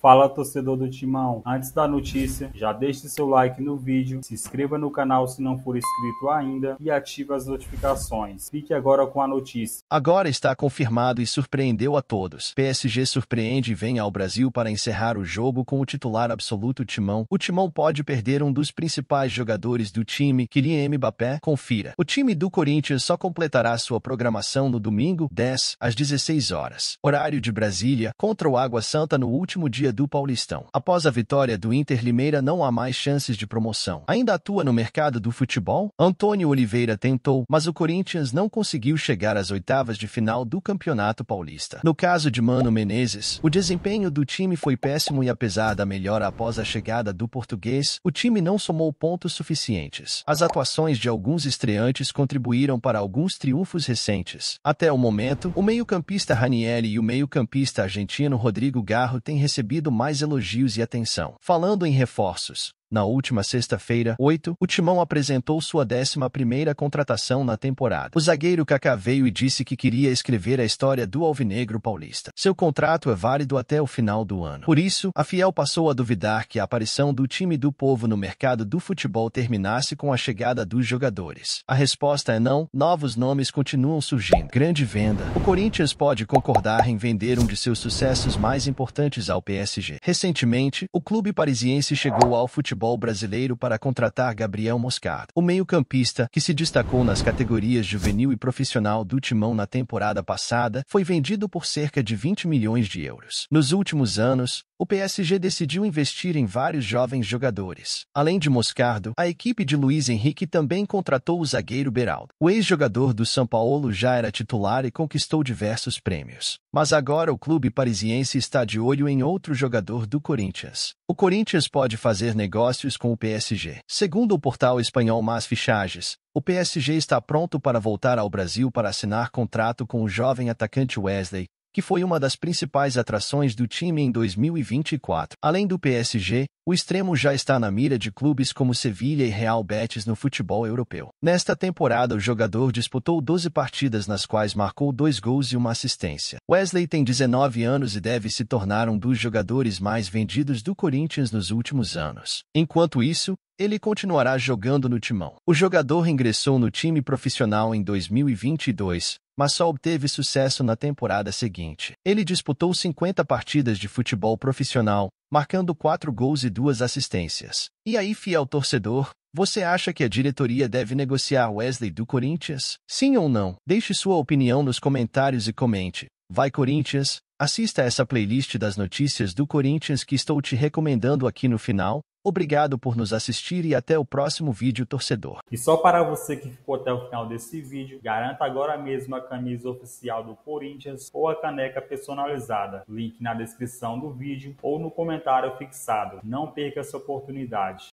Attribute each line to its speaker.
Speaker 1: Fala torcedor do Timão, antes da notícia, já deixe seu like no vídeo, se inscreva no canal se não for inscrito ainda e ative as notificações. Fique agora com a notícia.
Speaker 2: Agora está confirmado e surpreendeu a todos. PSG surpreende e vem ao Brasil para encerrar o jogo com o titular absoluto Timão. O Timão pode perder um dos principais jogadores do time, Kylian Mbappé. Confira. O time do Corinthians só completará sua programação no domingo, 10 às 16 horas, horário de Brasília, contra o Água Santa no último dia do Paulistão. Após a vitória do Inter Limeira, não há mais chances de promoção. Ainda atua no mercado do futebol? Antônio Oliveira tentou, mas o Corinthians não conseguiu chegar às oitavas de final do Campeonato Paulista. No caso de Mano Menezes, o desempenho do time foi péssimo e apesar da melhora após a chegada do português, o time não somou pontos suficientes. As atuações de alguns estreantes contribuíram para alguns triunfos recentes. Até o momento, o meio-campista Ranieri e o meio-campista argentino Rodrigo Garro têm recebido recebido mais elogios e atenção. Falando em reforços, na última sexta-feira, 8, o Timão apresentou sua 11ª contratação na temporada. O zagueiro Kaká veio e disse que queria escrever a história do Alvinegro Paulista. Seu contrato é válido até o final do ano. Por isso, a Fiel passou a duvidar que a aparição do time do povo no mercado do futebol terminasse com a chegada dos jogadores. A resposta é não, novos nomes continuam surgindo. Grande venda. O Corinthians pode concordar em vender um de seus sucessos mais importantes ao PSG. Recentemente, o clube parisiense chegou ao futebol futebol brasileiro para contratar Gabriel Moscardo, o meio-campista, que se destacou nas categorias juvenil e profissional do Timão na temporada passada, foi vendido por cerca de 20 milhões de euros. Nos últimos anos, o PSG decidiu investir em vários jovens jogadores. Além de Moscardo, a equipe de Luiz Henrique também contratou o zagueiro Beraldo. O ex-jogador do São Paulo já era titular e conquistou diversos prêmios. Mas agora o clube parisiense está de olho em outro jogador do Corinthians. O Corinthians pode fazer negócios com o PSG. Segundo o portal espanhol Mas Fichages, o PSG está pronto para voltar ao Brasil para assinar contrato com o jovem atacante Wesley, que foi uma das principais atrações do time em 2024. Além do PSG, o extremo já está na mira de clubes como Sevilha e Real Betis no futebol europeu. Nesta temporada, o jogador disputou 12 partidas nas quais marcou dois gols e uma assistência. Wesley tem 19 anos e deve se tornar um dos jogadores mais vendidos do Corinthians nos últimos anos. Enquanto isso, ele continuará jogando no timão. O jogador ingressou no time profissional em 2022, mas só obteve sucesso na temporada seguinte. Ele disputou 50 partidas de futebol profissional, marcando 4 gols e 2 assistências. E aí, fiel torcedor, você acha que a diretoria deve negociar Wesley do Corinthians? Sim ou não? Deixe sua opinião nos comentários e comente. Vai Corinthians! Assista essa playlist das notícias do Corinthians que estou te recomendando aqui no final. Obrigado por nos assistir e até o próximo vídeo, torcedor.
Speaker 1: E só para você que ficou até o final desse vídeo, garanta agora mesmo a camisa oficial do Corinthians ou a caneca personalizada. Link na descrição do vídeo ou no comentário fixado. Não perca essa oportunidade.